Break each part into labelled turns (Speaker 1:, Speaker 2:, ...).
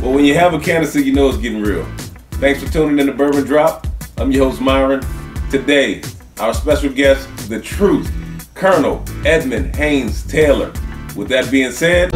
Speaker 1: Well, when you have a canister, you know it's getting real. Thanks for tuning in to Bourbon Drop. I'm your host, Myron. Today, our special guest, The Truth, Colonel Edmund Haynes Taylor. With that being said,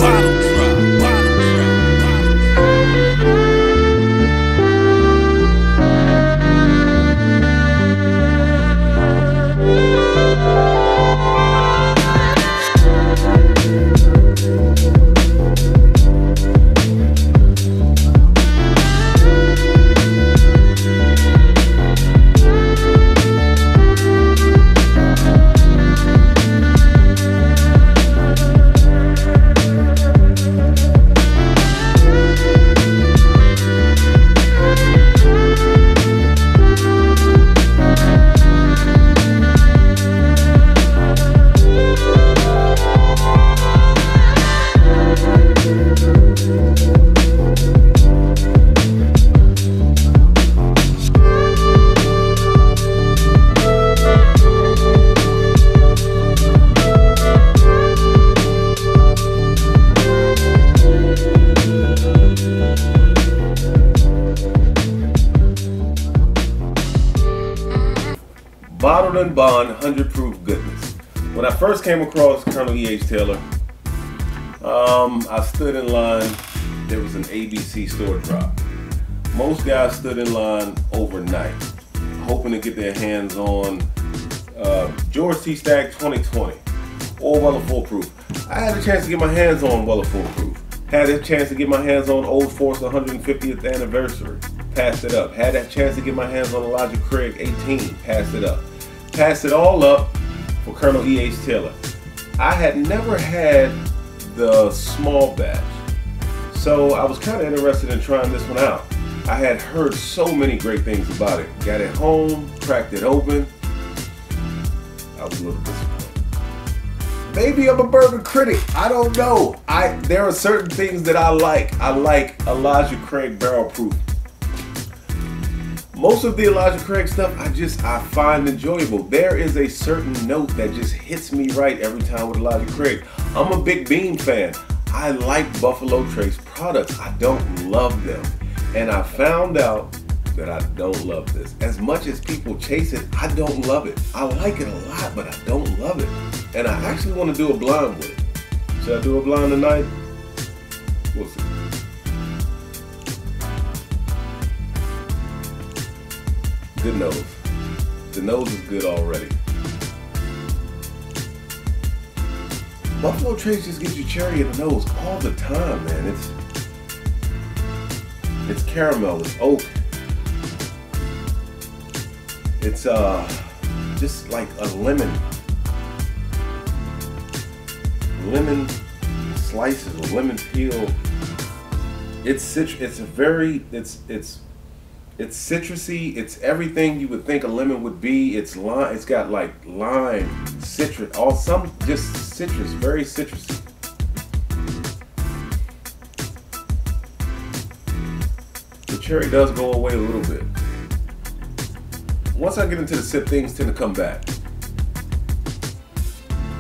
Speaker 1: bottled in bond 100 proof goodness. When I first came across Colonel E.H. Taylor, um, I stood in line. There was an ABC store drop. Most guys stood in line overnight, hoping to get their hands on uh, George T. Stagg 2020 or Weller Full Proof. I had a chance to get my hands on Weller Proof. Had a chance to get my hands on Old Forester 150th anniversary. Passed it up. Had a chance to get my hands on Elijah Craig 18. Passed it up. Passed it all up for Colonel E.H. Taylor. I had never had the small batch. So I was kind of interested in trying this one out. I had heard so many great things about it. Got it home, cracked it open. I was a little disappointed. Maybe I'm a bourbon critic. I don't know. I there are certain things that I like. I like Elijah Craig barrel proof. Most of the Elijah Craig stuff I just I find enjoyable. There is a certain note that just hits me right every time with Elijah Craig. I'm a big Beam fan. I like Buffalo Trace products. I don't love them. And I found out that I don't love this. As much as people chase it, I don't love it. I like it a lot, but I don't love it. And I actually want to do a blind with it. Should I do a blind tonight? We'll see. Good nose. The nose is good already. Buffalo Trace just gives you cherry in the nose all the time, man. It's it's caramel, it's oak. It's uh just like a lemon. Lemon slices or lemon peel. It's citr- it's a very it's it's it's citrusy. It's everything you would think a lemon would be. It's lime. It's got like lime, citrus, all some just citrus, very citrusy. The cherry does go away a little bit. Once I get into the sip, things tend to come back.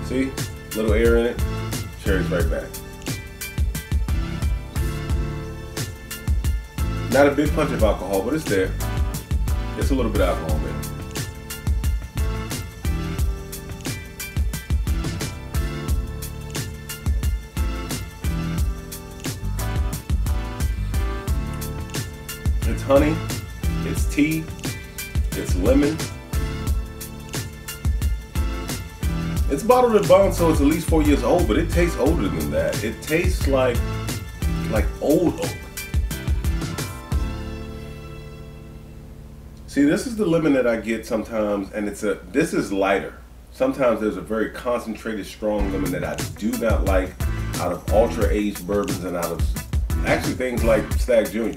Speaker 1: See, little air in it, cherry's right back. Not a big punch of alcohol, but it's there. It's a little bit of alcohol there. It's honey, it's tea, it's lemon. It's bottled in bond, so it's at least four years old, but it tastes older than that. It tastes like like old oak. See, this is the lemon that I get sometimes, and it's a this is lighter. Sometimes there's a very concentrated, strong lemon that I do not like out of ultra aged bourbons and out of actually things like Stagg Junior.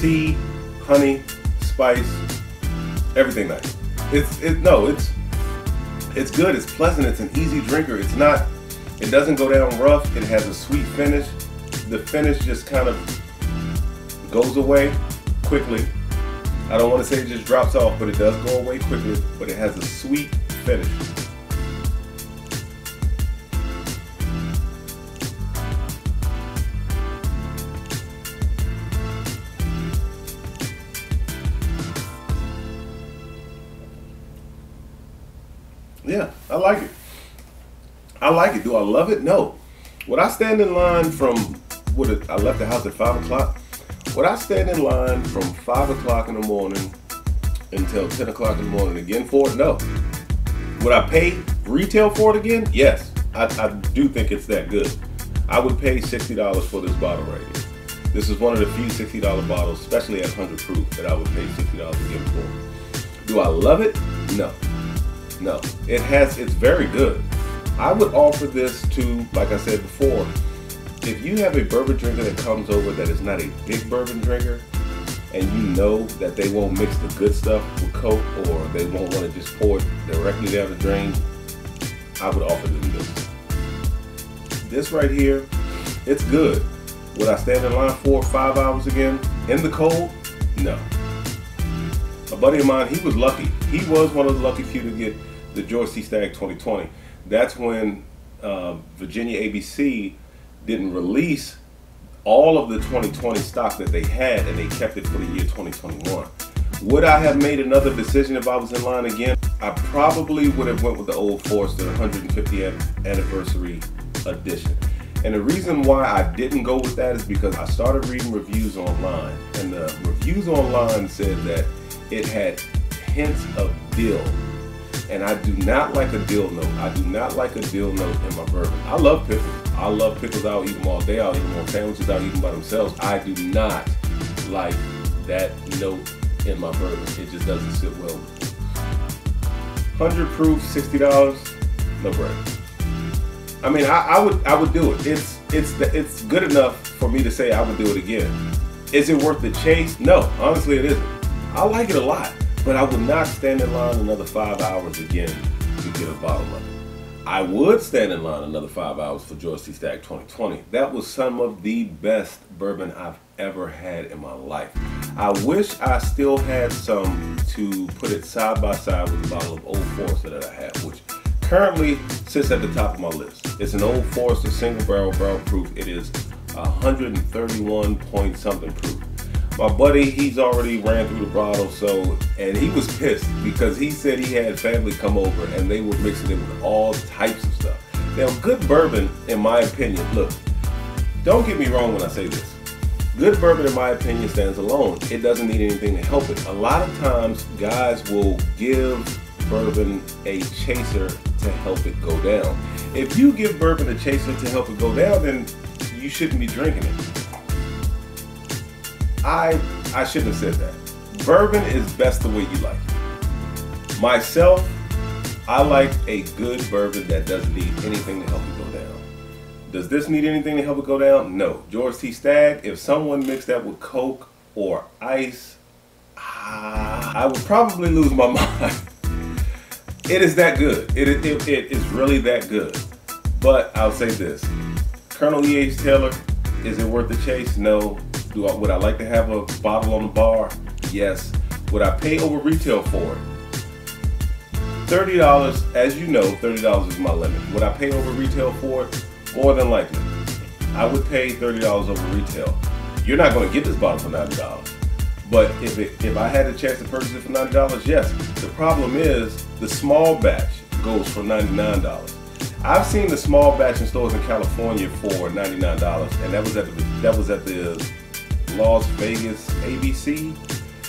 Speaker 1: Tea, honey, spice, everything nice. It's it no, it's it's good. It's pleasant. It's an easy drinker. It's not. It doesn't go down rough. It has a sweet finish. The finish just kind of goes away quickly. I don't want to say it just drops off, but it does go away quickly. But it has a sweet finish. I like it. I like it. Do I love it? No. Would I stand in line from it, I left the house at five o'clock? Would I stand in line from five o'clock in the morning until ten o'clock in the morning again for it? No. Would I pay retail for it again? Yes. I, I do think it's that good. I would pay sixty dollars for this bottle right here. This is one of the few sixty dollar bottles, especially at hundred proof, that I would pay sixty dollars again for. Do I love it? No. No. It has. It's very good. I would offer this to, like I said before, if you have a bourbon drinker that comes over that is not a big bourbon drinker, and you know that they won't mix the good stuff with Coke or they won't want to just pour it directly down the drain, I would offer them this. This right here, it's good. Would I stand in line four or five hours again in the cold? No. A buddy of mine, he was lucky. He was one of the lucky few to get the George T. Stagg 2020. That's when uh, Virginia ABC didn't release all of the 2020 stock that they had and they kept it for the year 2021. Would I have made another decision if I was in line again? I probably would have went with the Old Forester 150th anniversary edition. And the reason why I didn't go with that is because I started reading reviews online, and the reviews online said that it had hints of dill and I do not like a dill note. I do not like a dill note in my bourbon. I love pickles. I love pickles. I'll eat them all day. I'll eat them on sandwiches. I'll eat them by themselves. I do not like that note in my bourbon. It just doesn't sit well with me. 100 proof, $60, no brainer. I mean, I, I, would I would do it. It's it's it's good enough for me to say I would do it again. Is it worth the chase? No, honestly, it isn't. I like it a lot. But I would not stand in line another five hours again to get a bottle of it. I would stand in line another five hours for George T. Stagg 2020. That was some of the best bourbon I've ever had in my life. I wish I still had some to put it side by side with the bottle of Old Forester that I have, which currently sits at the top of my list. It's an Old Forester single barrel barrel proof. It is 131 point something proof my buddy, he's already ran through the bottle, so and he was pissed because he said he had family come over and they were mixing it with all types of stuff. Now, good bourbon, in my opinion, look, don't get me wrong when I say this. Good bourbon, in my opinion, stands alone. It doesn't need anything to help it. A lot of times, guys will give bourbon a chaser to help it go down. If you give bourbon a chaser to help it go down, then you shouldn't be drinking it. I I shouldn't have said that. Bourbon is best the way you like it. Myself, I like a good bourbon that doesn't need anything to help it go down. Does this need anything to help it go down? No. George T. Stagg, if someone mixed that with Coke or ice, I would probably lose my mind. it is that good. It, it, it, it is really that good. But I'll say this Colonel E.H. Taylor, is it worth the chase? No. Do I, would I like to have a bottle on the bar? Yes. Would I pay over retail for it? $30, as you know, $30 is my limit. Would I pay over retail for it? More than likely. I would pay $30 over retail. You're not going to get this bottle for $90. But if it, if I had a chance to purchase it for $90, yes. The problem is the small batch goes for $99. I've seen the small batch in stores in California for $99 and that was at the that was at the Las Vegas ABC.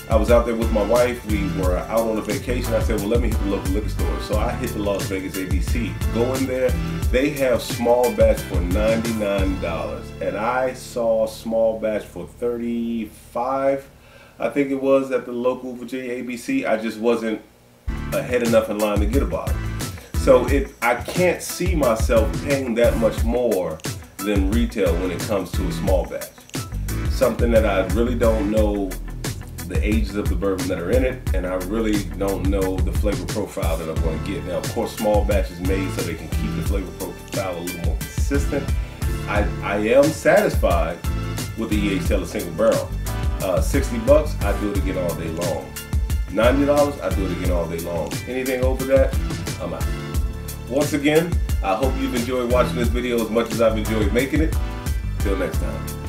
Speaker 1: I was out there with my wife. We were out on a vacation. I said, well, let me hit the local liquor store. So I hit the Las Vegas ABC. Go in there. They have small batch for $99. And I saw small batch for 35 I think it was at the local Virginia ABC. I just wasn't ahead enough in line to get a bottle. So it, I can't see myself paying that much more than retail when it comes to a small batch something that I really don't know the ages of the bourbon that are in it, and I really don't know the flavor profile that I'm going to get. Now, of course, small batches made so they can keep the flavor profile a little more consistent. I, I am satisfied with the E.H. Taylor single barrel. Uh, 60 bucks, I do it again all day long. $90, I do it again all day long. Anything over that, I'm out. Once again, I hope you've enjoyed watching this video as much as I've enjoyed making it. Till next time.